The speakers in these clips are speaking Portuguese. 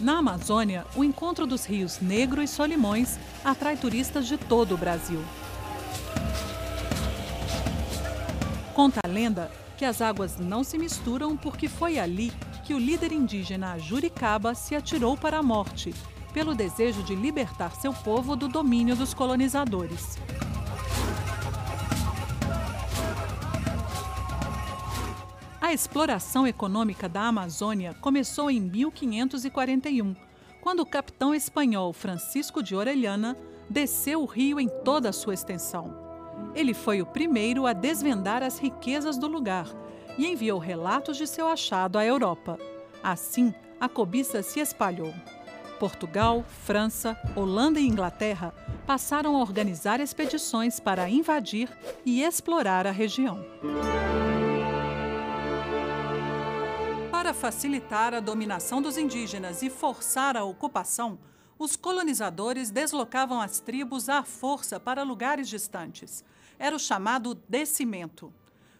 Na Amazônia, o encontro dos rios Negro e Solimões atrai turistas de todo o Brasil. Conta a lenda que as águas não se misturam porque foi ali que o líder indígena Juricaba se atirou para a morte, pelo desejo de libertar seu povo do domínio dos colonizadores. A exploração econômica da Amazônia começou em 1541, quando o capitão espanhol Francisco de Orellana desceu o rio em toda a sua extensão. Ele foi o primeiro a desvendar as riquezas do lugar e enviou relatos de seu achado à Europa. Assim, a cobiça se espalhou. Portugal, França, Holanda e Inglaterra passaram a organizar expedições para invadir e explorar a região. Para facilitar a dominação dos indígenas e forçar a ocupação, os colonizadores deslocavam as tribos à força para lugares distantes. Era o chamado descimento.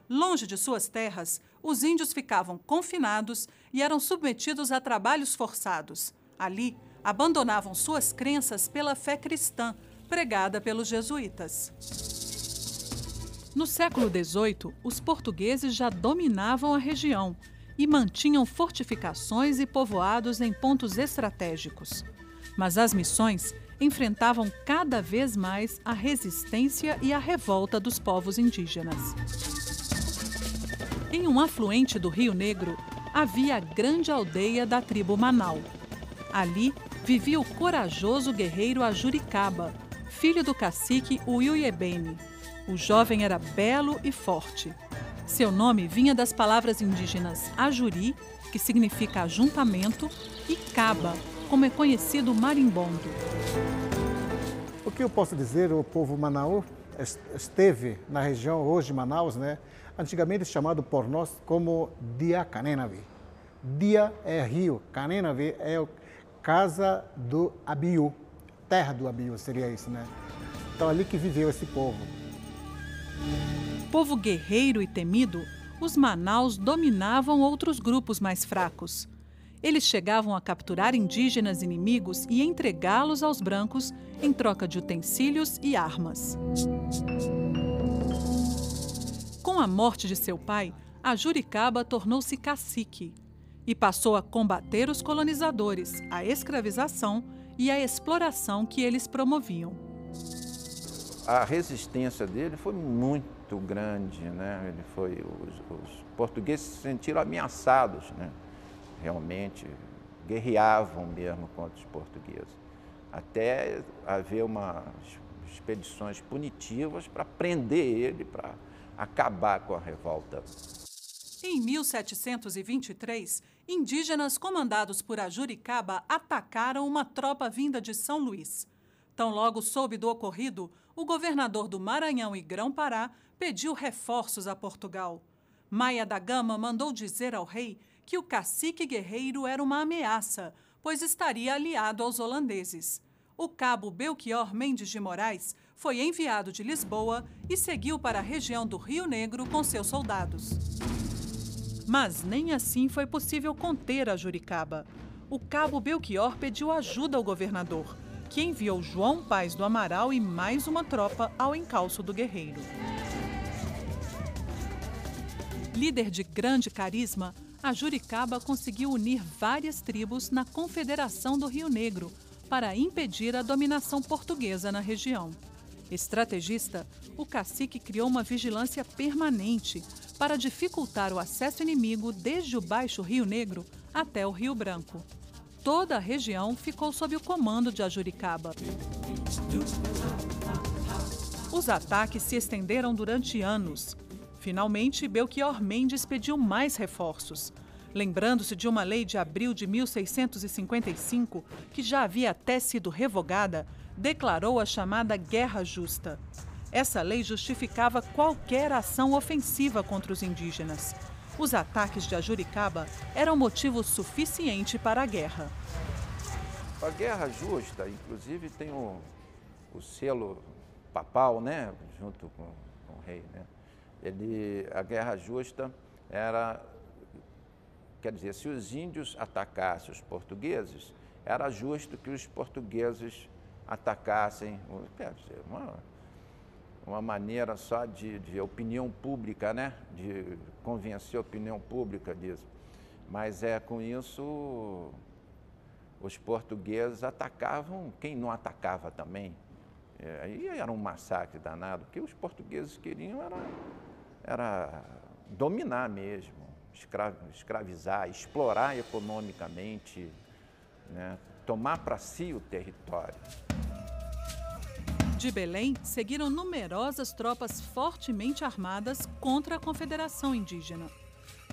Longe de suas terras, os índios ficavam confinados e eram submetidos a trabalhos forçados. Ali, abandonavam suas crenças pela fé cristã, pregada pelos jesuítas. No século XVIII, os portugueses já dominavam a região e mantinham fortificações e povoados em pontos estratégicos. Mas as missões enfrentavam cada vez mais a resistência e a revolta dos povos indígenas. Em um afluente do Rio Negro, havia a grande aldeia da tribo Manau. Ali vivia o corajoso guerreiro Ajuricaba, filho do cacique Uyuyebene. O jovem era belo e forte. Seu nome vinha das palavras indígenas ajuri, que significa ajuntamento, e caba, como é conhecido marimbondo. O que eu posso dizer, o povo Manaus esteve na região hoje Manaus, né? Antigamente chamado por nós como Dia Canenavi. Dia é rio, Canenavi é casa do Abiu, terra do Abiu seria isso, né? Então ali que viveu esse povo. Povo guerreiro e temido, os Manaus dominavam outros grupos mais fracos. Eles chegavam a capturar indígenas inimigos e entregá-los aos brancos em troca de utensílios e armas. Com a morte de seu pai, a Juricaba tornou-se cacique e passou a combater os colonizadores, a escravização e a exploração que eles promoviam. A resistência dele foi muito grande, né? Ele foi, os, os portugueses se sentiram ameaçados, né? Realmente guerreavam mesmo contra os portugueses, até haver umas expedições punitivas para prender ele, para acabar com a revolta. Em 1723, indígenas comandados por Ajuricaba atacaram uma tropa vinda de São Luís. Tão logo soube do ocorrido, o governador do Maranhão e Grão-Pará pediu reforços a Portugal. Maia da Gama mandou dizer ao rei que o cacique guerreiro era uma ameaça, pois estaria aliado aos holandeses. O cabo Belchior Mendes de Moraes foi enviado de Lisboa e seguiu para a região do Rio Negro com seus soldados. Mas nem assim foi possível conter a Juricaba. O cabo Belchior pediu ajuda ao governador que enviou João Paz do Amaral e mais uma tropa ao encalço do guerreiro. Líder de grande carisma, a Juricaba conseguiu unir várias tribos na Confederação do Rio Negro para impedir a dominação portuguesa na região. Estrategista, o cacique criou uma vigilância permanente para dificultar o acesso inimigo desde o Baixo Rio Negro até o Rio Branco toda a região ficou sob o comando de Ajuricaba. Os ataques se estenderam durante anos. Finalmente, Belchior Mendes pediu mais reforços. Lembrando-se de uma lei de abril de 1655, que já havia até sido revogada, declarou a chamada Guerra Justa. Essa lei justificava qualquer ação ofensiva contra os indígenas. Os ataques de Ajuricaba eram motivo suficiente para a guerra. A guerra justa, inclusive, tem o, o selo papal, né, junto com, com o rei. Né? Ele, a guerra justa era, quer dizer, se os índios atacassem os portugueses, era justo que os portugueses atacassem, quer dizer, uma, uma maneira só de, de opinião pública, né? de convencer a opinião pública disso. Mas é com isso os portugueses atacavam quem não atacava também. É, aí era um massacre danado. O que os portugueses queriam era, era dominar mesmo, escravizar, explorar economicamente, né? tomar para si o território. De Belém, seguiram numerosas tropas fortemente armadas contra a Confederação Indígena.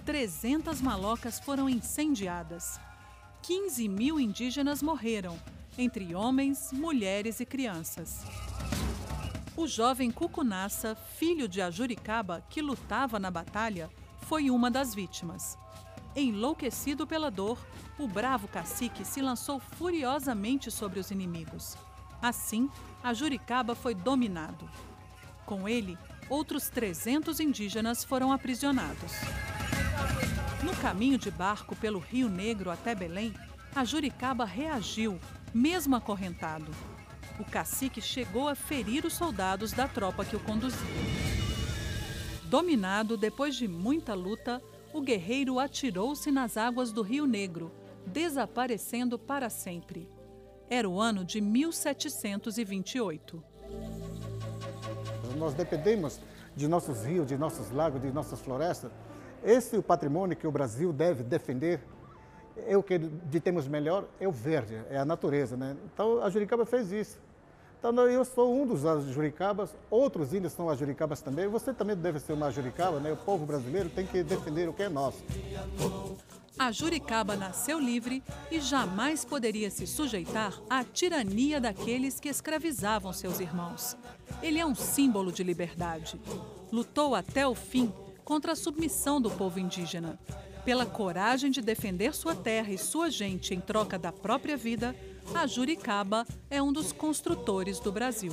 300 malocas foram incendiadas. 15 mil indígenas morreram, entre homens, mulheres e crianças. O jovem Cucunaça, filho de Ajuricaba, que lutava na batalha, foi uma das vítimas. Enlouquecido pela dor, o bravo cacique se lançou furiosamente sobre os inimigos. Assim, a Juricaba foi dominado. Com ele, outros 300 indígenas foram aprisionados. No caminho de barco pelo Rio Negro até Belém, a Juricaba reagiu, mesmo acorrentado. O cacique chegou a ferir os soldados da tropa que o conduzia. Dominado depois de muita luta, o guerreiro atirou-se nas águas do Rio Negro, desaparecendo para sempre. Era o ano de 1728. Nós dependemos de nossos rios, de nossos lagos, de nossas florestas. Esse é o patrimônio que o Brasil deve defender. É o que de temos melhor é o verde, é a natureza, né? Então a Juricaba fez isso. Então eu sou um dos Juricabas, outros índios são Juricabas também. Você também deve ser uma Juricaba, né? O povo brasileiro tem que defender o que é nosso. A Juricaba nasceu livre e jamais poderia se sujeitar à tirania daqueles que escravizavam seus irmãos. Ele é um símbolo de liberdade. Lutou até o fim contra a submissão do povo indígena. Pela coragem de defender sua terra e sua gente em troca da própria vida, a Juricaba é um dos construtores do Brasil.